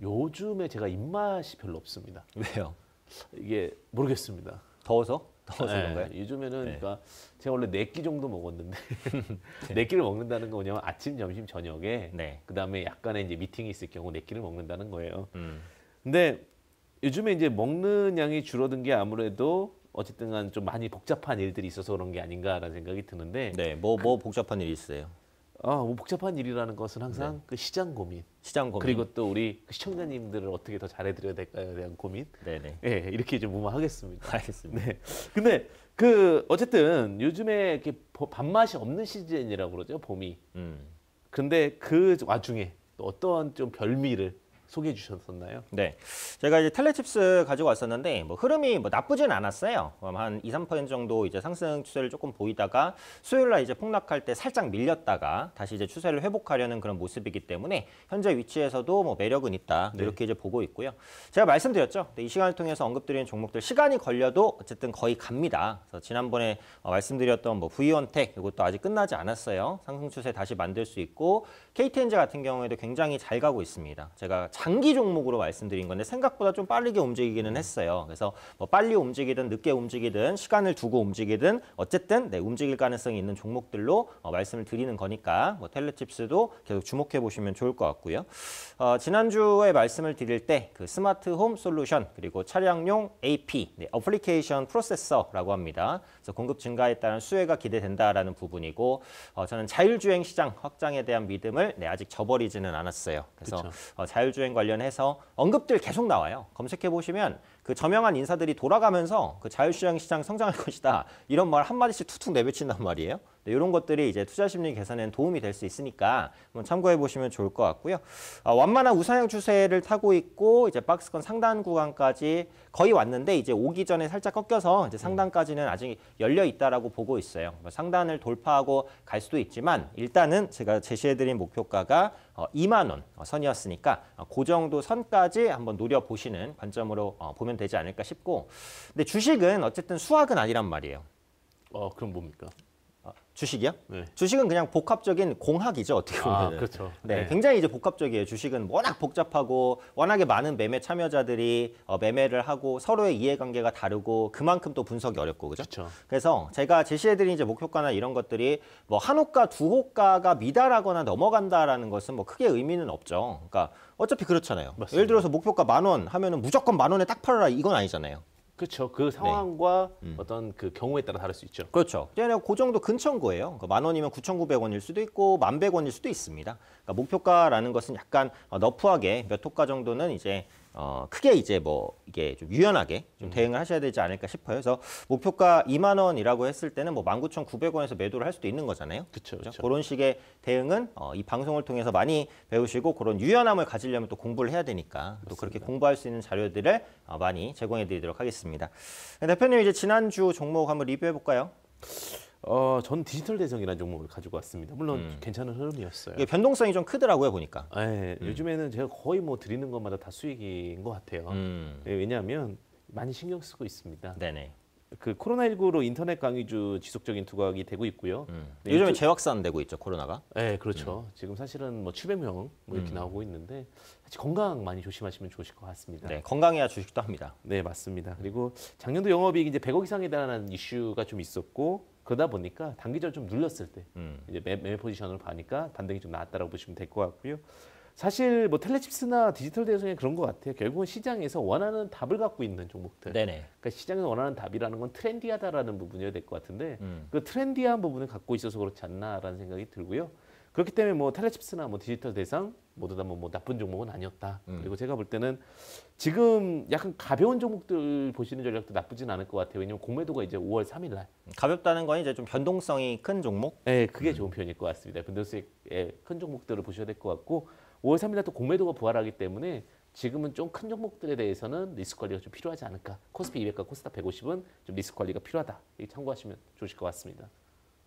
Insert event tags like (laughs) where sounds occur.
요즘에 제가 입맛이 별로 없습니다. 왜요? 이게 모르겠습니다. 더워서? 더워서 네, 그런가요? 요즘에는 네. 그러니까 제가 원래 네 끼 정도 먹었는데 (laughs) 네 끼를 먹는다는 거 뭐냐면 아침, 점심, 저녁에 네. 그다음에 약간의 이제 미팅이 있을 경우 네 끼를 먹는다는 거예요. 음. 근데 요즘에 이제 먹는 양이 줄어든 게 아무래도 어쨌든 간좀 많이 복잡한 일들이 있어서 그런 게 아닌가라는 생각이 드는데 네, 뭐, 뭐 복잡한 일이 있어요? 아, 뭐 복잡한 일이라는 것은 항상 그 시장 고민 시장 고민. 그리고 또 우리 그 시청자님들을 어떻게 더 잘해드려야 될까에 대한 고민 네네. 예 이렇게 좀 무마하겠습니다. 알겠습니다. 네. 근데 그 어쨌든 요즘에 이렇게 보- 밥맛이 없는 시즌이라고 그러죠 봄이. 음. 근데 그 와중에 또 어떤 좀 별미를 소개해 주셨었나요? 네. 제가 이제 텔레칩스 가지고 왔었는데 뭐 흐름이 뭐 나쁘진 않았어요. 음, 한 2, 3% 정도 이제 상승 추세를 조금 보이다가 수요일 날 이제 폭락할 때 살짝 밀렸다가 다시 이제 추세를 회복하려는 그런 모습이기 때문에 현재 위치에서도 뭐 매력은 있다. 네. 이렇게 이제 보고 있고요. 제가 말씀드렸죠. 네, 이 시간을 통해서 언급드리는 종목들 시간이 걸려도 어쨌든 거의 갑니다. 그래서 지난번에 어, 말씀드렸던 뭐 V1텍 이것도 아직 끝나지 않았어요. 상승 추세 다시 만들 수 있고 KTNG 같은 경우에도 굉장히 잘 가고 있습니다. 제가 장기 종목으로 말씀드린 건데 생각보다 좀 빠르게 움직이기는 했어요. 그래서 뭐 빨리 움직이든 늦게 움직이든 시간을 두고 움직이든 어쨌든 네, 움직일 가능성이 있는 종목들로 어, 말씀을 드리는 거니까 뭐 텔레칩스도 계속 주목해 보시면 좋을 것 같고요. 어, 지난주에 말씀을 드릴 때 그 스마트 홈 솔루션 그리고 차량용 AP 네, application processor라고 합니다. 그래서 공급 증가에 따른 수혜가 기대된다라는 부분이고 어, 저는 자율주행 시장 확장에 대한 믿음을 네, 아직 저버리지는 않았어요. 그래서. 어, 자율주행 관련해서 언급들 계속 나와요. 검색해 보시면 그 저명한 인사들이 돌아가면서 그 자율주행 시장 성장할 (laughs) 것이다 이런 말 한마디씩 툭툭 내뱉친단 말이에요. 네, 이런 것들이 이제 투자 심리 개선에는 도움이 될 수 있으니까 한번 참고해 보시면 좋을 것 같고요. 어, 완만한 우상향 추세를 타고 있고 이제 박스권 상단 구간까지 거의 왔는데 이제 오기 전에 살짝 꺾여서 이제 상단까지는 아직 열려 있다라고 보고 있어요. 뭐 상단을 돌파하고 갈 수도 있지만 일단은 제가 제시해드린 목표가가 어, 2만 원 어, 선이었으니까 어, 그 정도 선까지 한번 노려 보시는 관점으로 어, 보면 되지 않을까 싶고, 근데 주식은 어쨌든 수학은 아니란 말이에요. 어 그럼 뭡니까? 어, 주식이요? 네. 주식은 그냥 복합적인 공학이죠 어떻게 보면. 아 그렇죠. 네, 굉장히 이제 복합적이에요. 주식은 워낙 복잡하고 워낙에 많은 매매 참여자들이 어, 매매를 하고 서로의 이해관계가 다르고 그만큼 또 분석이 어렵고 그죠? 그렇죠. 그래서 제가 제시해드린 이제 목표가나 이런 것들이 뭐 한 호가 두 호가가 미달하거나 넘어간다라는 것은 뭐 크게 의미는 없죠. 그러니까 어차피 그렇잖아요. 맞습니다. 예를 들어서 목표가 만 원 하면은 무조건 만 원에 딱 팔아라 이건 아니잖아요. 그렇죠. 그 상황과 어떤 그 경우에 따라 다를 수 있죠. 그렇죠. 얘는 그 정도 근처인 거예요. 그러니까 만 원이면 9,900원일 수도 있고 만백 원일 수도 있습니다. 그러니까 목표가라는 것은 약간 어, 너프하게 몇 호가 정도는 이제 어, 크게 이제 뭐 이게 좀 유연하게 좀 대응을 하셔야 되지 않을까 싶어요. 그래서 목표가 2만 원이라고 했을 때는 뭐 19,900원에서 매도를 할 수도 있는 거잖아요. 그쵸. 그런 식의 대응은 어, 이 방송을 통해서 많이 배우시고 그런 유연함을 가지려면 또 공부를 해야 되니까 또 그렇게 공부할 수 있는 자료들을 어, 많이 제공해 드리도록 하겠습니다. 네, 대표님 이제 지난주 종목 한번 리뷰해 볼까요? 어, 전 디지털 대성이라는 종목을 가지고 왔습니다. 물론 괜찮은 흐름이었어요. 이게 변동성이 좀 크더라고요 보니까. 예, 요즘에는 제가 거의 뭐 드리는 것마다 다 수익인 것 같아요. 음. 예, 왜냐하면 많이 신경 쓰고 있습니다. 네네. 그 코로나19로 인터넷 강의주 지속적인 투각이 되고 있고요. 네, 요즘에 이쪽- 재확산 되고 있죠 코로나가. 네, 그렇죠. 지금 사실은 뭐 700명 뭐 음. 이렇게 나오고 있는데 사실 건강 많이 조심하시면 좋으실 것 같습니다. 네 건강해야 주식도 합니다. 네, 맞습니다. 그리고 작년도 영업이익 이제 100억 이상에 대한 이슈가 좀 있었고 그러다 보니까 단기적으로 좀 눌렸을 때 음. 이제 매, 매매 포지션으로 가니까 반등이 좀 나왔다라고 보시면 될 것 같고요. 사실 뭐 텔레칩스나 디지털 대성이 그런 것 같아요. 결국은 시장에서 원하는 답을 갖고 있는 종목들. 네네. 그러니까 시장에서 원하는 답이라는 건 트렌디하다라는 부분이어야 될 것 같은데 음. 그 트렌디한 부분을 갖고 있어서 그렇지 않나라는 생각이 들고요. 그렇기 때문에 뭐 텔레칩스나 뭐 디지털 대성 모두 다 뭐 나쁜 종목은 아니었다. 음. 그리고 제가 볼 때는 지금 약간 가벼운 종목들 보시는 전략도 나쁘진 않을 것 같아요. 왜냐면 공매도가 이제 5월 3일 날. 가볍다는 건 이제 좀 변동성이 큰 종목. 네, 그게 좋은 표현일 것 같습니다. 변동성의 큰 종목들을 보셔야 될 것 같고 5월 3일 날 또 공매도가 부활하기 때문에 지금은 좀 큰 종목들에 대해서는 리스크 관리가 좀 필요하지 않을까. 코스피 200과 코스닥 150은 좀 리스크 관리가 필요하다. 이 참고하시면 좋으실 것 같습니다.